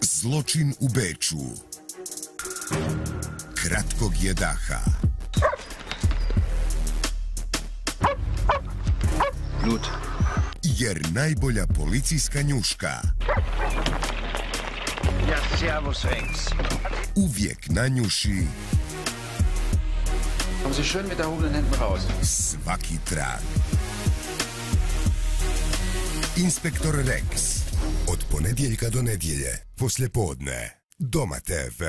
Zločin u Beču. Kratkog je daha. Blut. Jer najbolja policijska njuška uvijek Händen raus. svaki trag. Inspektor Rex. Od ponedjeljka do nedjelje. Poslje podne. Doma TV.